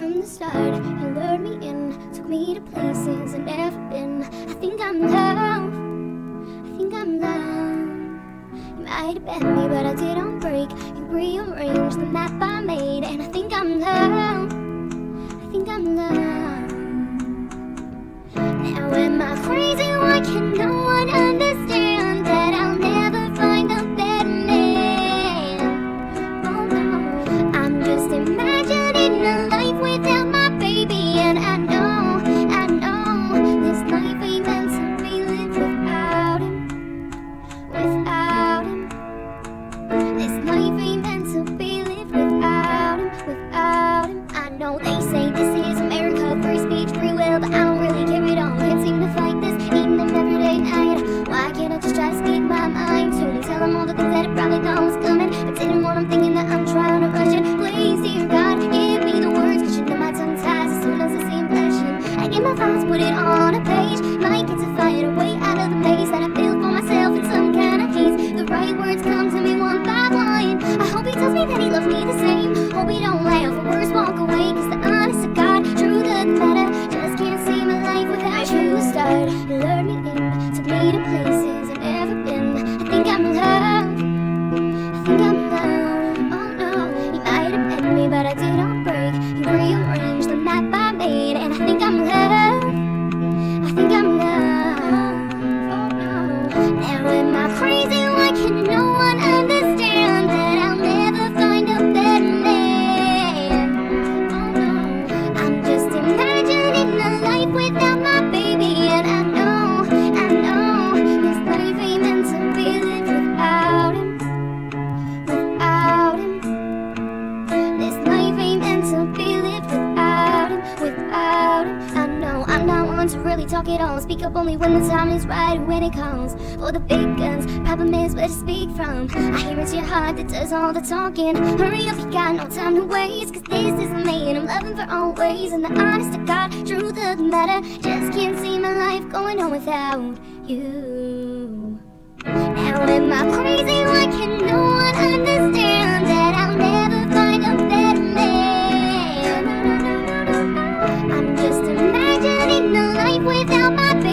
from the start. You lured me in, took me to places I've never been. I think I'm loved. I think I'm loved. You might have bent me, but I didn't break. You rearranged the map I made, and I think I'm loved. I think I'm loved. Now am I crazy? Why can no one understand put it on a page. Get to find a way out of the maze that I built for myself in some kind of haze. The right words come to me one by one. I hope he tells me that he loves me the same. Hope he don't laugh or worse walk away. Cause the honest to God, truth doesn't matter. Just can't see my life without you. Start, you lured me in, took me to places I've never been. I think I'm loved. I think I'm loved. Oh no, you might have met me, but I talk at all. Speak up only when the time is right when it comes for the big guns. Problem is where to speak from. I hear it's your heart that does all the talking. Hurry up, you got no time to waste. Cause this is me and I'm loving for always. And the honest to God, truth of the matter. Just can't see my life going on without you.